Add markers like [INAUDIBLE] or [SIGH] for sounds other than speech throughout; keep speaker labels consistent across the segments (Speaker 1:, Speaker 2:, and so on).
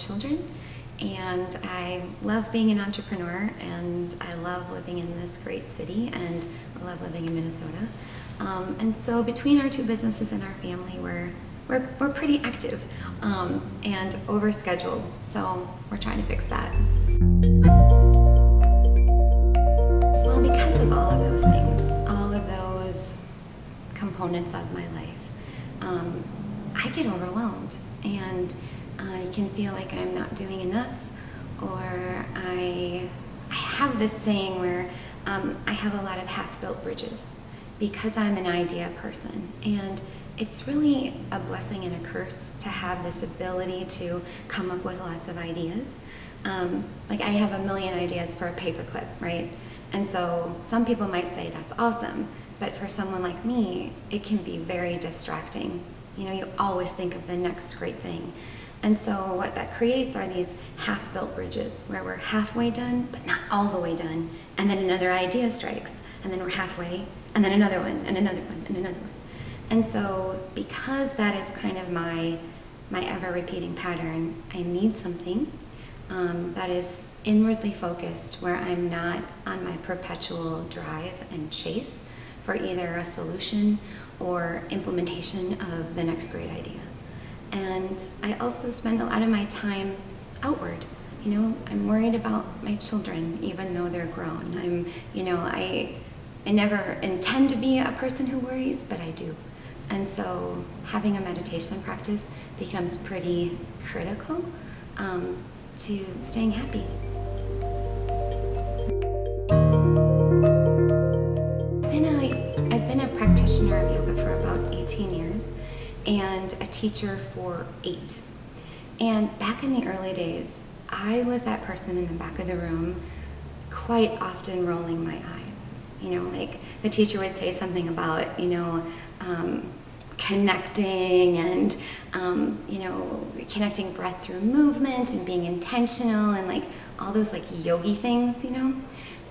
Speaker 1: children. And I love being an entrepreneur, and I love living in this great city, and I love living in Minnesota. Um, and so, between our two businesses and our family, we're we're, we're pretty active um, and overscheduled. So we're trying to fix that. Well, because of all of those things, all of those components of my life, um, I get overwhelmed and I can feel like I'm not doing enough or I, I have this saying where um, I have a lot of half-built bridges because I'm an idea person and it's really a blessing and a curse to have this ability to come up with lots of ideas. Um, like I have a million ideas for a paperclip, right? And so some people might say that's awesome, but for someone like me, it can be very distracting. You know, you always think of the next great thing. And so what that creates are these half-built bridges where we're halfway done, but not all the way done. And then another idea strikes, and then we're halfway, and then another one, and another one, and another one. And so because that is kind of my, my ever repeating pattern, I need something um, that is inwardly focused where I'm not on my perpetual drive and chase for either a solution or implementation of the next great idea. And I also spend a lot of my time outward. You know, I'm worried about my children, even though they're grown. I'm, you know, I, I never intend to be a person who worries, but I do. And so having a meditation practice becomes pretty critical um, to staying happy. I've been, a, I've been a practitioner of yoga for about 18 years and a teacher for eight. And back in the early days, I was that person in the back of the room quite often rolling my eyes. You know, like the teacher would say something about, you know, um, connecting and um, you know connecting breath through movement and being intentional and like all those like yogi things you know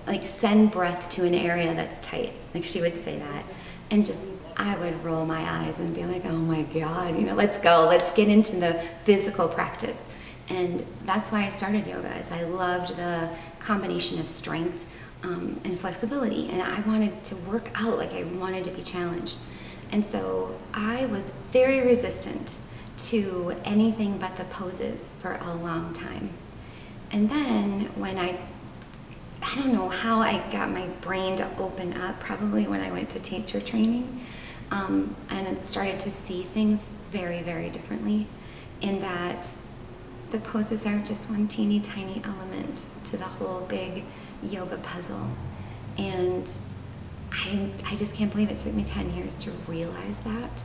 Speaker 1: like send breath to an area that's tight like she would say that and just I would roll my eyes and be like oh my god you know let's go. Let's get into the physical practice. And that's why I started yoga is I loved the combination of strength um, and flexibility and I wanted to work out like I wanted to be challenged. And so I was very resistant to anything but the poses for a long time. And then when I, I don't know how I got my brain to open up, probably when I went to teacher training, um, and started to see things very, very differently in that the poses are just one teeny tiny element to the whole big yoga puzzle. And I, I just can't believe it took me 10 years to realize that.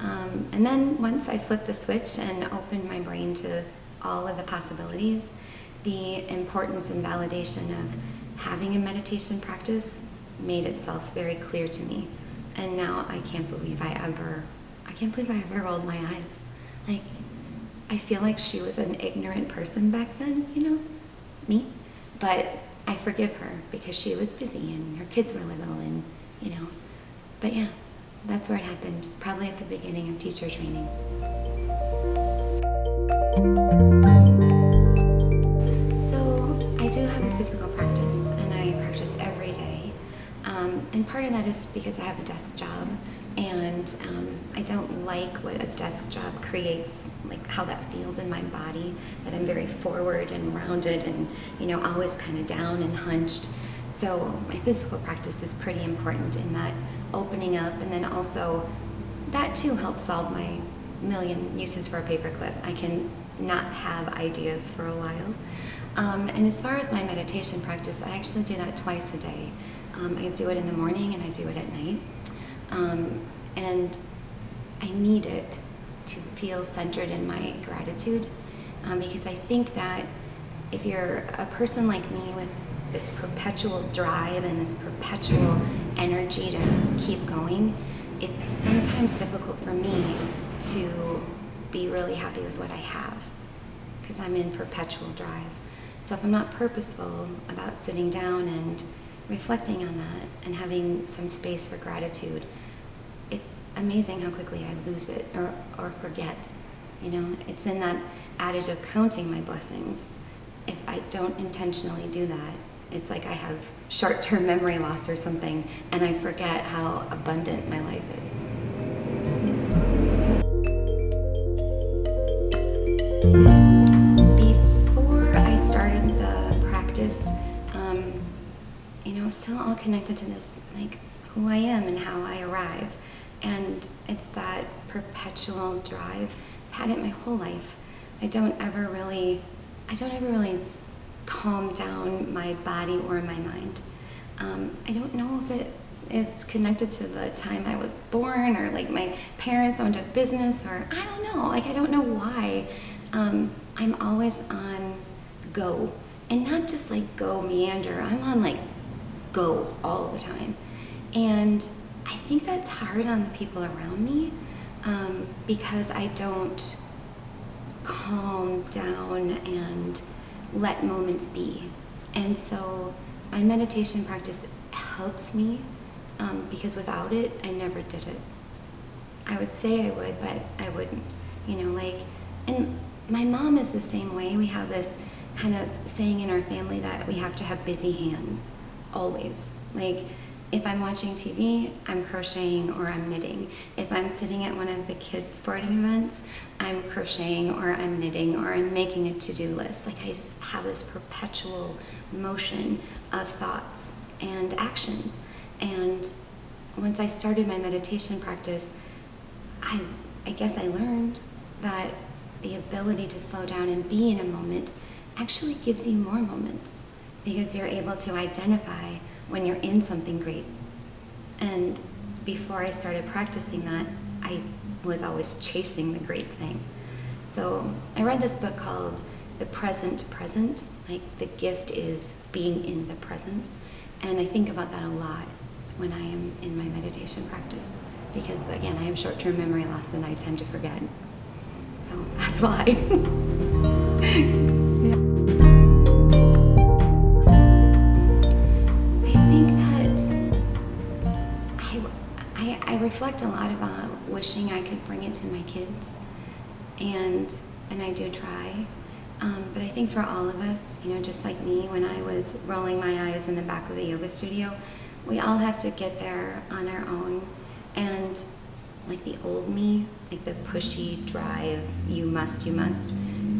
Speaker 1: Um, and then once I flipped the switch and opened my brain to all of the possibilities, the importance and validation of having a meditation practice made itself very clear to me. And now I can't believe I ever, I can't believe I ever rolled my eyes. Like, I feel like she was an ignorant person back then, you know, me. But I forgive her because she was busy and her kids were little and, you know. But yeah, that's where it happened, probably at the beginning of teacher training. Um, and part of that is because I have a desk job and um, I don't like what a desk job creates, like how that feels in my body, that I'm very forward and rounded and, you know, always kind of down and hunched. So my physical practice is pretty important in that opening up and then also that too helps solve my million uses for a paperclip. I can not have ideas for a while. Um, and as far as my meditation practice, I actually do that twice a day. Um, I do it in the morning and I do it at night. Um, and I need it to feel centered in my gratitude um, because I think that if you're a person like me with this perpetual drive and this perpetual energy to keep going, it's sometimes difficult for me to be really happy with what I have because I'm in perpetual drive. So if I'm not purposeful about sitting down and reflecting on that and having some space for gratitude, it's amazing how quickly I lose it or, or forget You know, it's in that adage of counting my blessings. If I don't intentionally do that, it's like I have short term memory loss or something, and I forget how abundant my life is. Before I started the practice, still all connected to this, like who I am and how I arrive. And it's that perpetual drive. I've had it my whole life. I don't ever really, I don't ever really calm down my body or my mind. Um, I don't know if it is connected to the time I was born or like my parents owned a business or I don't know. Like I don't know why um, I'm always on go. And not just like go meander, I'm on like go all the time. And I think that's hard on the people around me um, because I don't calm down and let moments be. And so my meditation practice helps me um, because without it, I never did it. I would say I would, but I wouldn't. You know, like, and my mom is the same way. We have this kind of saying in our family that we have to have busy hands, always. Like, if I'm watching TV, I'm crocheting or I'm knitting. If I'm sitting at one of the kids' sporting events, I'm crocheting or I'm knitting or I'm making a to do list. Like, I just have this perpetual motion of thoughts and actions. And once I started my meditation practice, I, I guess I learned that the ability to slow down and be in a moment actually gives you more moments because you're able to identify when you're in something great. And before I started practicing that, I was always chasing the great thing. So I read this book called The Present Present, like the gift is being in the present. And I think about that a lot when I am in my meditation practice because, again, I have short term memory loss and I tend to forget. So that's why. [LAUGHS] reflect a lot about wishing I could bring it to my kids, and and I do try. Um, but I think for all of us, you know, just like me, when I was rolling my eyes in the back of the yoga studio, we all have to get there on our own. And like the old me, like the pushy drive, you must, you must,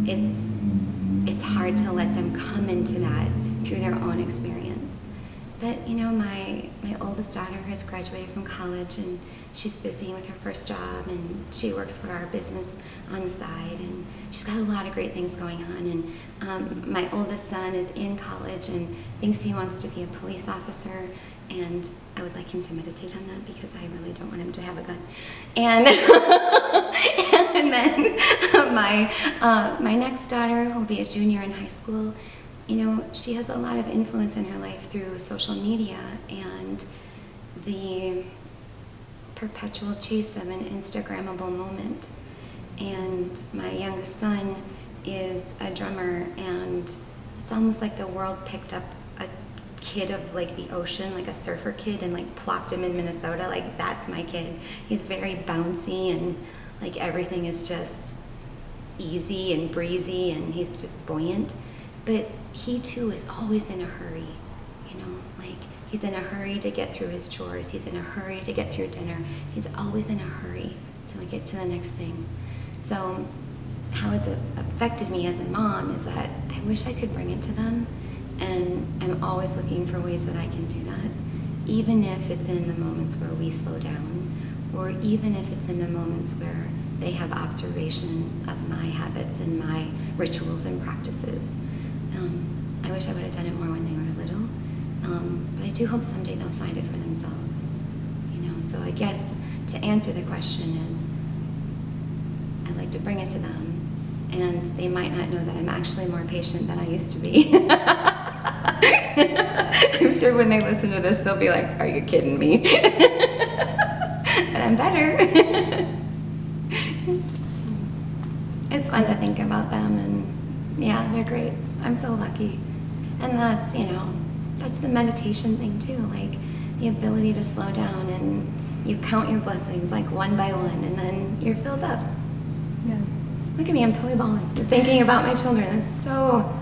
Speaker 1: it's it's hard to let them come into that through their own experience. But you know, my my oldest daughter has graduated from college and she's busy with her first job and she works for our business on the side and she's got a lot of great things going on. And um, my oldest son is in college and thinks he wants to be a police officer and I would like him to meditate on that because I really don't want him to have a gun. And [LAUGHS] and then my uh, my next daughter, who'll be a junior in high school, you know, she has a lot of influence in her life through social media and the perpetual chase of an Instagrammable moment. And my youngest son is a drummer, and it's almost like the world picked up a kid of like the ocean, like a surfer kid, and like plopped him in Minnesota. Like that's my kid. He's very bouncy and like everything is just easy and breezy and he's just buoyant. But he too is always in a hurry, you know, like he's in a hurry to get through his chores, he's in a hurry to get through dinner, he's always in a hurry to get to the next thing. So, how it's affected me as a mom is that I wish I could bring it to them and I'm always looking for ways that I can do that, even if it's in the moments where we slow down, or even if it's in the moments where they have observation of my habits and my rituals and practices. I wish I would have done it more when they were little, um, but I do hope someday they'll find it for themselves. You know, so I guess to answer the question is, I'd like to bring it to them, and they might not know that I'm actually more patient than I used to be. [LAUGHS] I'm sure when they listen to this, they'll be like, Are you kidding me? [LAUGHS] and I'm better. [LAUGHS] it's fun to think about them, and yeah, they're great. I'm so lucky. And that's, you know, that's the meditation thing too, like the ability to slow down and you count your blessings like one by one, and then you're filled up.
Speaker 2: Yeah.
Speaker 1: Look at me, I'm totally bawling. Thinking about my children. That's so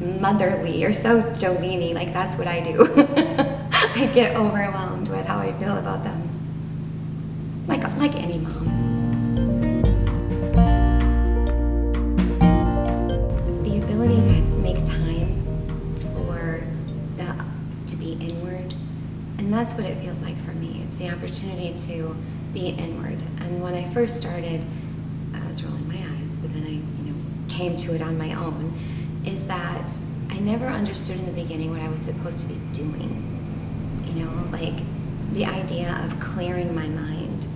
Speaker 1: motherly or so Joleen Like, that's what I do. [LAUGHS] I get overwhelmed with how I feel about them. That's what it feels like for me. It's the opportunity to be inward. And when I first started, I was rolling my eyes, but then I, you know, came to it on my own. Is that I never understood in the beginning what I was supposed to be doing. You know, like the idea of clearing my mind.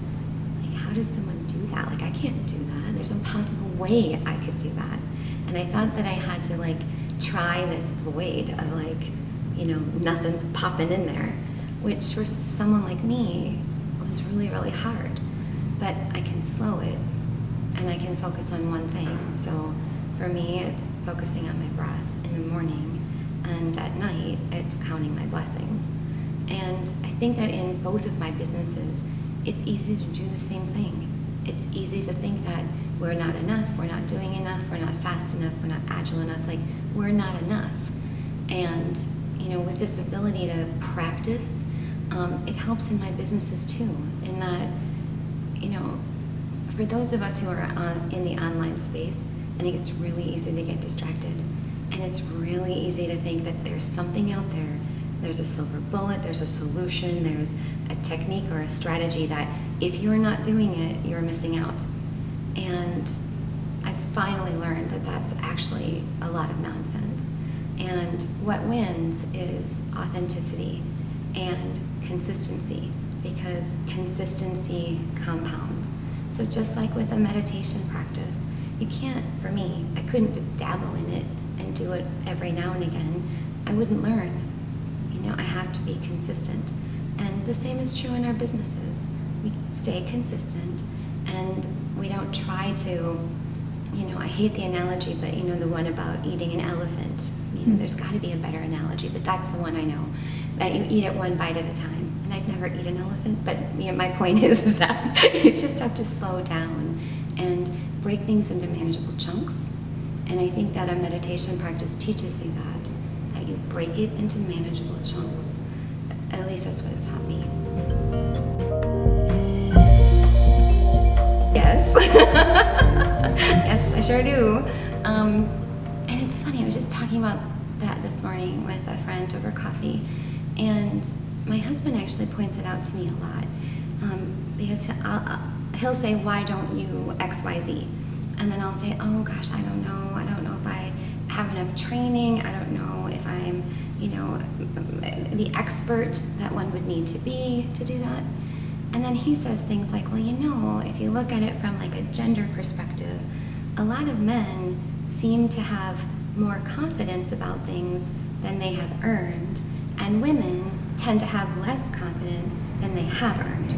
Speaker 1: Like, how does someone do that? Like, I can't do that. There's no possible way I could do that. And I thought that I had to like try this void of like, you know, nothing's popping in there, which for someone like me was really, really hard. But I can slow it and I can focus on one thing. So for me, it's focusing on my breath in the morning, and at night, it's counting my blessings. And I think that in both of my businesses, it's easy to do the same thing. It's easy to think that we're not enough, we're not doing enough, we're not fast enough, we're not agile enough, like we're not enough. And, you know, with this ability to practice, um, it helps in my businesses too, in that, you know, for those of us who are on, in the online space, I think it's really easy to get distracted. And it's really easy to think that there's something out there. There's a silver bullet, there's a solution, there's a technique or a strategy that if you're not doing it, you're missing out. And I've finally learned that that's actually a lot of nonsense. And what wins is authenticity and consistency because consistency compounds. So, just like with a meditation practice, you can't, for me, I couldn't just dabble in it and do it every now and again. I wouldn't learn. You know, I have to be consistent. And the same is true in our businesses. We stay consistent and we don't try to, you know, I hate the analogy, but you know, the one about eating an elephant. You know, hmm. there's got to be a better analogy, but that's the one I know. That you eat it one bite at a time. And I'd never eat an elephant, but you know, my point [LAUGHS] is, that [LAUGHS] you just have to slow down and break things into manageable chunks. And I think that a meditation practice teaches you that, that you break it into manageable chunks. At least that's what it taught me. Yes. [LAUGHS] yes, I sure do. Um, and it's funny, I was just talking about that this morning with a friend over coffee. And my husband actually points it out to me a lot. Um, because I'll, he'll say, Why don't you XYZ? And then I'll say, Oh gosh, I don't know. I don't know if I have enough training. I don't know if I'm, you know, the expert that one would need to be to do that. And then he says things like, Well, you know, if you look at it from like a gender perspective, a lot of men seem to have more confidence about things than they have earned, and women tend to have less confidence than they have earned.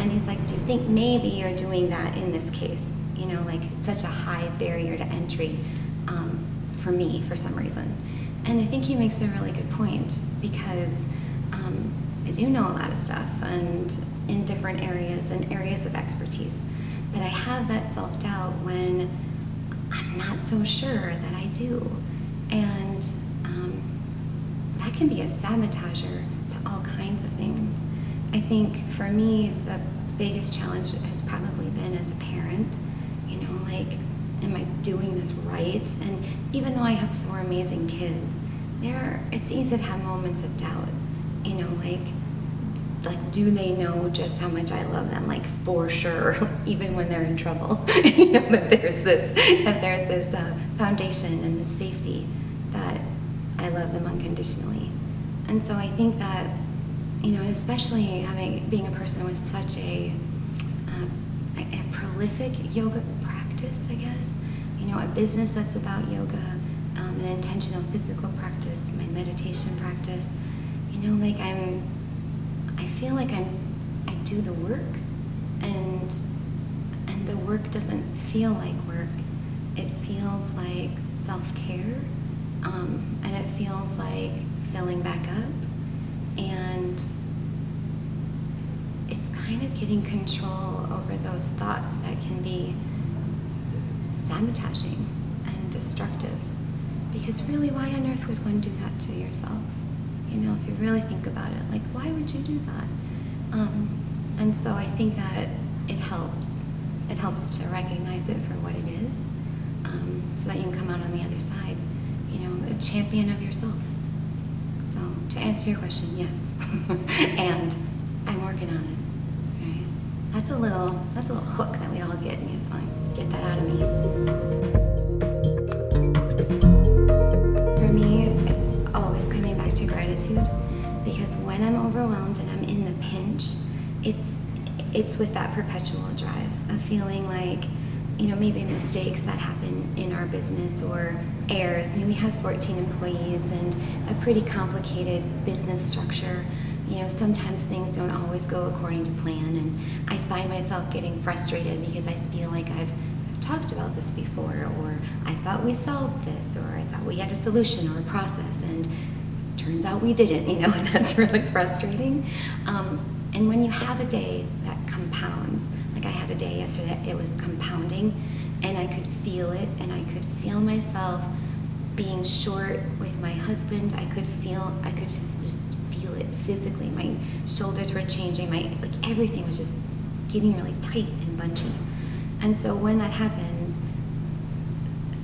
Speaker 1: And he's like, Do you think maybe you're doing that in this case? You know, like it's such a high barrier to entry um, for me for some reason. And I think he makes a really good point because um, I do know a lot of stuff and in different areas and areas of expertise. But I have that self doubt when I'm not so sure that I do. And can be a sabotager to all kinds of things. I think for me, the biggest challenge has probably been as a parent, you know, like, am I doing this right? And even though I have four amazing kids, there it's easy to have moments of doubt, you know, like, like do they know just how much I love them? Like for sure, [LAUGHS] even when they're in trouble, [LAUGHS] you know that there's this that there's this uh, foundation and this safety that I love them unconditionally. And so I think that, you know, especially having being a person with such a, uh, a, a prolific yoga practice, I guess, you know, a business that's about yoga, um, an intentional physical practice, my meditation practice, you know, like I'm, I feel like I'm, I do the work, and and the work doesn't feel like work. It feels like self care, um, and it feels like filling back up. And it's kind of getting control over those thoughts that can be sabotaging and destructive. Because really, why on earth would one do that to yourself? You know, if you really think about it, like, why would you do that? Um, and so I think that it helps. It helps to recognize it for what it is um, so that you can come out on the other side, you know, a champion of yourself. So to answer your question, yes. [LAUGHS] and I'm working on it. Right? That's a little that's a little hook that we all get and you want to get that out of me. For me, it's always coming back to gratitude because when I'm overwhelmed and I'm in the pinch, it's it's with that perpetual drive of feeling like you know maybe mistakes that happen in our business or errors. I mean, we have 14 employees and a pretty complicated business structure. You know, sometimes things don't always go according to plan, and I find myself getting frustrated because I feel like I've, talked about this before, or I thought we solved this, or I thought we had a solution or a process, and turns out we didn't, you know, [LAUGHS] and that's really frustrating. Um, and when you have a day that compounds, like I had a day yesterday, it was compounding, and I could feel it, and I could feel myself being short with my husband. I could feel, I could just feel it physically. My shoulders were changing. My like everything was just getting really tight and bunchy. And so when that happens,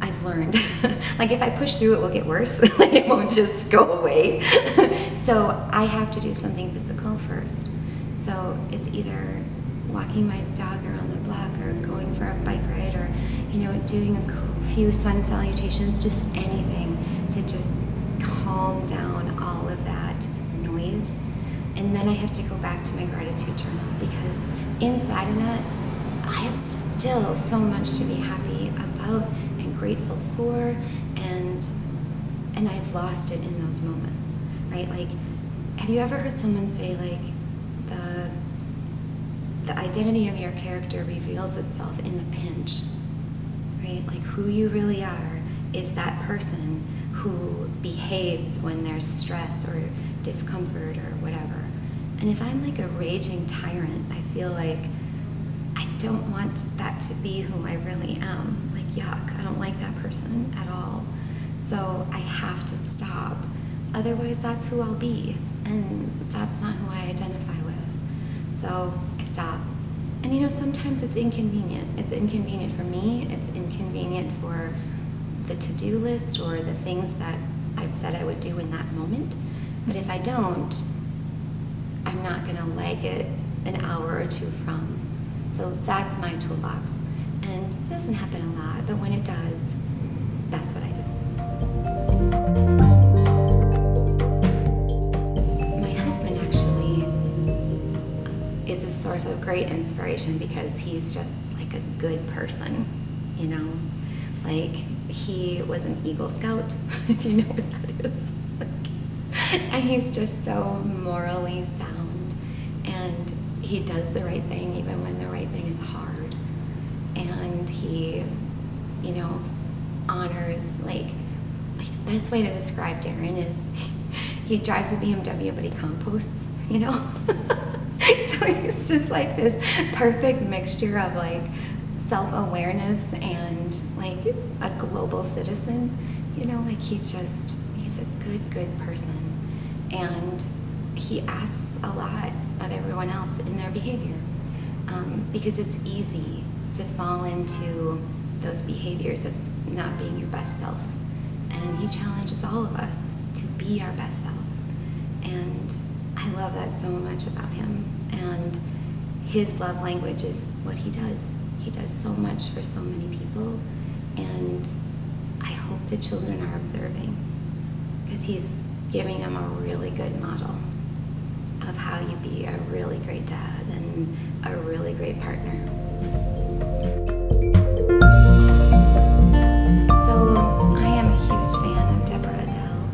Speaker 1: I've learned. [LAUGHS] like if I push through, it will get worse. [LAUGHS] it won't just go away. [LAUGHS] so I have to do something physical first. So it's either walking my dog around the block or going for a bike ride or, you know, doing a few sun salutations, just anything to just calm down all of that noise. And then I have to go back to my gratitude journal because inside of that, I have still so much to be happy about and grateful for and and I've lost it in those moments, right? Like have you ever heard someone say like the identity of your character reveals itself in the pinch, right? Like who you really are is that person who behaves when there's stress or discomfort or whatever. And if I'm like a raging tyrant, I feel like I don't want that to be who I really am. Like, yuck, I don't like that person at all. So I have to stop. Otherwise, that's who I'll be. And that's not who I identify with. So stop. And you know, sometimes it's inconvenient. It's inconvenient for me, it's inconvenient for the to do list or the things that I've said I would do in that moment. But if I don't, I'm not going to leg it an hour or two from. So that's my toolbox. And it doesn't happen a lot, but when it does, great inspiration because he's just like a good person, you know? Like, he was an Eagle Scout, [LAUGHS] if you know what that is. and he's just so morally sound. And he does the right thing even when the right thing is hard. And he, you know, honors, like, like the best way to describe Darren is [LAUGHS] he drives a BMW, but he composts, you know? [LAUGHS] [LAUGHS] so he's just like this perfect mixture of like self awareness and like a global citizen. You know, like he just, he's a good, good person. And he asks a lot of everyone else in their behavior um, because it's easy to fall into those behaviors of not being your best self. And he challenges all of us to be our best self. And I love that so much about him. And his love language is what he does. He does so much for so many people. And I hope the children are observing because he's giving them a really good model of how you be a really great dad and a really great partner. So I am a huge fan of Deborah Adele.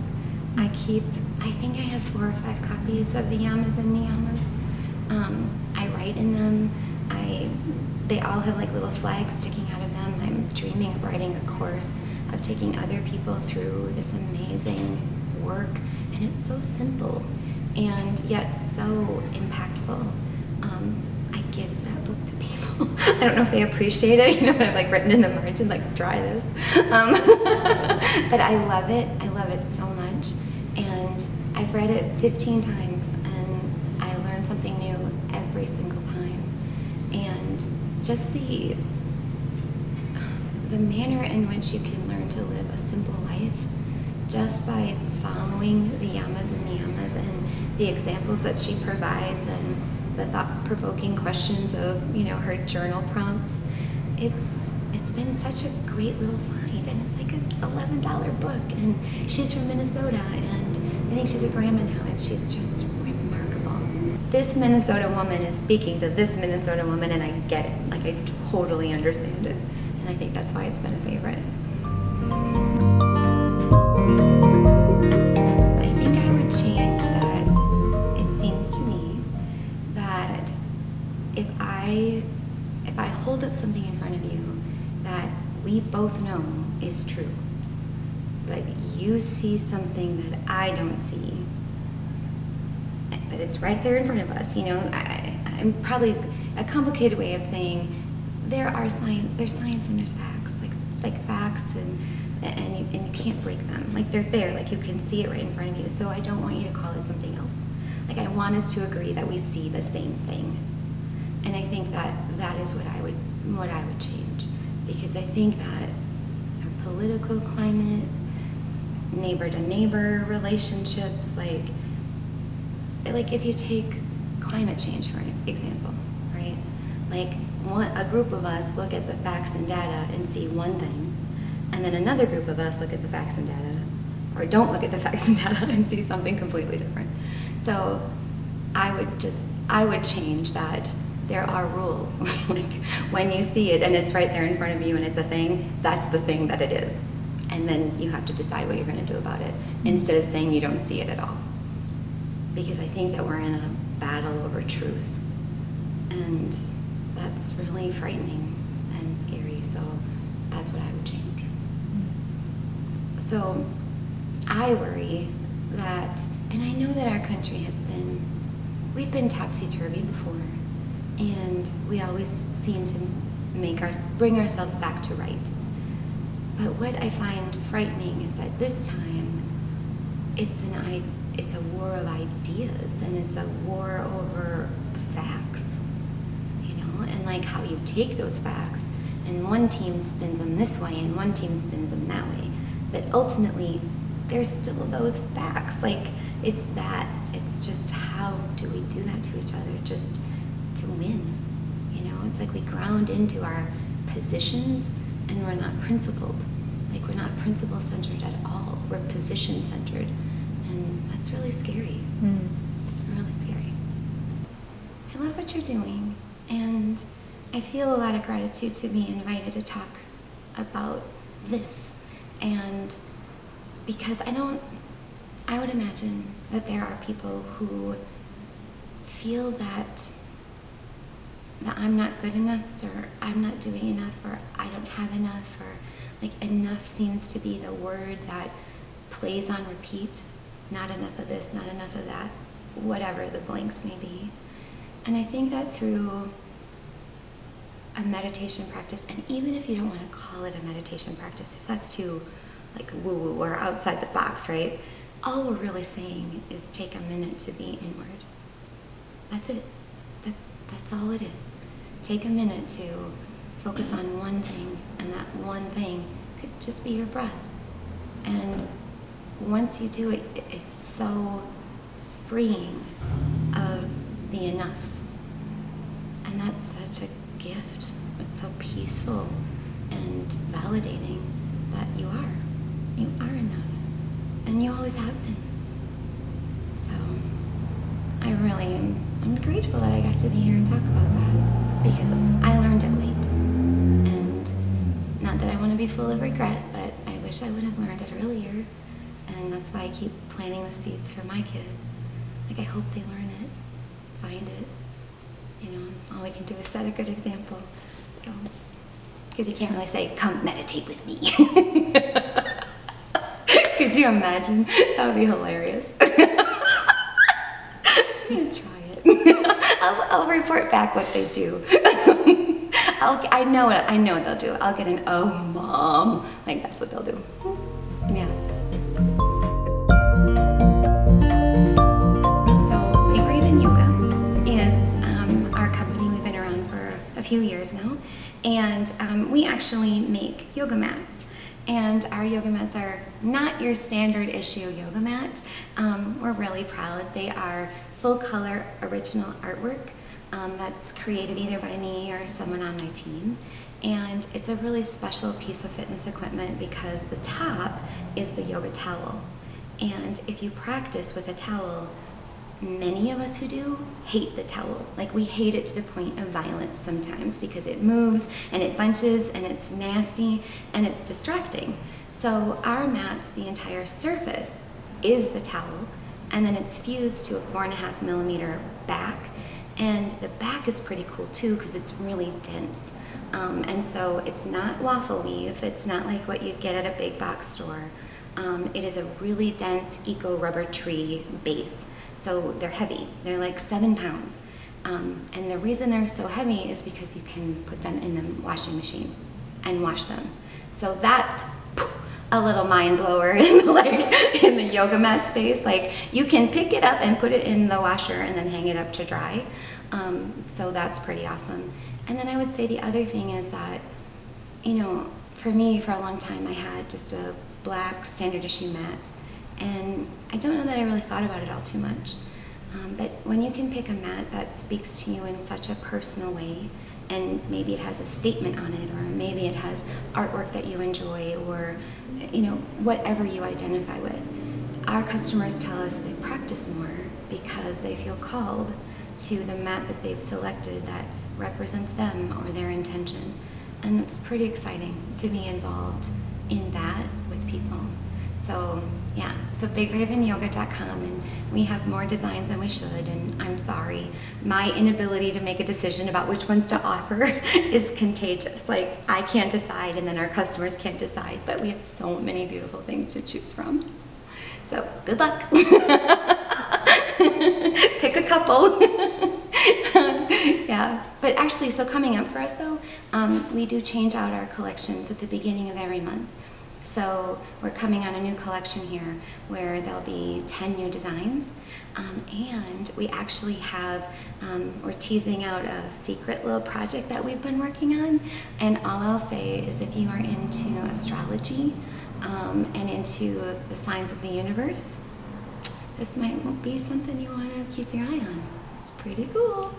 Speaker 1: I keep, I think I have four or five copies of the Yamas and Niyamas. In them. I, they all have like little flags sticking out of them. I'm dreaming of writing a course of taking other people through this amazing work, and it's so simple and yet so impactful. Um, I give that book to people [LAUGHS] I don't know if they appreciate it. [LAUGHS] You know, I've like written in the margin, like, try this. Um, [LAUGHS] but I love it. I love it so much. And I've read it 15 times and I learn something new every single time. And just the the manner in which you can learn to live a simple life just by following the yamas and niyamas and the examples that she provides and the thought-provoking questions of you know her journal prompts it's it's been such a great little find. And it's like an $11 book. And she's from minnesota and i think she's a grandma now and she's just this minnesota woman is speaking to this minnesota woman and i get it. Like i totally understand it. And i think that's why it's been a favorite. I think I would change that. It seems to me that if I if I hold up something in front of you that we both know is true, but you see something that I don't see, but it's right there in front of us. You know, I, I'm probably a complicated way of saying there are science. There's science and there's facts, like like facts and and you, and you can't break them. Like they're there, like you can see it right in front of you. So I don't want you to call it something else. Like I want us to agree that we see the same thing. And I think that that is what I would what I would change because I think that our political climate, neighbor to neighbor relationships, like like if you take climate change for example, right? Like one, a group of us look at the facts and data and see one thing, and then another group of us look at the facts and data, or don't look at the [LAUGHS] facts and data and see something completely different. So I would just, I would change that. There are rules. [LAUGHS] like when you see it and it's right there in front of you and it's a thing, that's the thing that it is. And then you have to decide what you're going to do about it instead of saying you don't see it at all. Because I think that we're in a battle over truth. And that's really frightening and scary. So that's what I would change. So I worry that, and I know that our country has been, we've been topsy turvy before, and we always seem to make our, bring ourselves back to right. But what I find frightening is that this time, it's an it's a war of ideas, and it's a war over facts, you know, and like how you take those facts, and one team spins them this way, and one team spins them that way. But ultimately there's still those facts. Like it's that it's just how do we do that to each other just to win you know? It's like we ground into our positions and we're not principled. Like we're not principle centered at all. We're position centered really scary mm. really scary i love what you're doing and i feel a lot of gratitude to be invited to talk about this and because I don't, I would imagine that there are people who feel that that I'm not good enough or I'm not doing enough or I don't have enough or like enough seems to be the word that plays on repeat. Not enough of this, not enough of that, whatever the blanks may be. And I think that through a meditation practice, and even if you don't want to call it a meditation practice, if that's too like woo woo or outside the box, right? All we're really saying is take a minute to be inward. That's it. That, that's all it is. Take a minute to focus on one thing, and that one thing could just be your breath. And once you do it, it's so freeing of the enoughs. And that's such a gift. It's so peaceful and validating that you are. You are enough. And you always have been. So I really am I'm grateful that I got to be here and talk about that because I learned it late. And not that I want to be full of regret, but I wish I would have learned it earlier. And that's why I keep planting the seeds for my kids. Like I hope they learn it, find it, you know, all we can do is set a good example. So, because you can't really say, come meditate with me. [LAUGHS] Could you imagine? That would be hilarious. [LAUGHS] I'm gonna try it. [LAUGHS] I'll, I'll report back what they do. I'll, I know what I know what they'll do. I'll get an oh mom, like that's what they'll do. Few years now, and um, we actually make yoga mats. And our yoga mats are not your standard issue yoga mat. Um, we're really proud. They are full color original artwork um, that's created either by me or someone on my team. And it's a really special piece of fitness equipment because the top is the yoga towel. And if you practice with a towel, many of us who do hate the towel. Like we hate it to the point of violence sometimes because it moves and it bunches and it's nasty and it's distracting. So our mats, the entire surface is the towel and then it's fused to a four and a half millimeter back and the back is pretty cool too because it's really dense. Um, and so it's not waffle weave, it's not like what you'd get at a big box store. Um, it is a really dense eco rubber tree base. So they're heavy, they're like seven pounds. Um, and the reason they're so heavy is because you can put them in the washing machine and wash them. So that's a little mind blower [LAUGHS] in the, like in the yoga mat space. Like you can pick it up and put it in the washer and then hang it up to dry. Um, so that's pretty awesome. And then I would say the other thing is that, you know, for me for a long time I had just a black standard issue mat, and I don't know that I really thought about it all too much. Um, but when you can pick a mat that speaks to you in such a personal way, and maybe it has a statement on it, or maybe it has artwork that you enjoy, or you know whatever you identify with. Our customers tell us they practice more because they feel called to the mat that they've selected that represents them or their intention, and it's pretty exciting to be involved in that with people. So so bigravenyoga.com and we have more designs than we should and I'm sorry. My inability to make a decision about which ones to offer [LAUGHS] is contagious. Like I can't decide and then our customers can't decide, but we have so many beautiful things to choose from. So good luck. [LAUGHS] Pick a couple. [LAUGHS] yeah, but actually, so coming up for us though, um, we do change out our collections at the beginning of every month. So we're coming on a new collection here where there'll be 10 new designs. Um, and we actually have, um, we're teasing out a secret little project that we've been working on. And all I'll say is if you are into astrology um, and into the signs of the universe, this might be something you want to keep your eye on. It's pretty cool.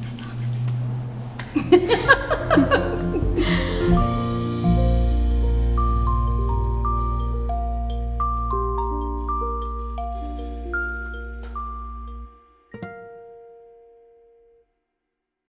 Speaker 1: I saw [LAUGHS]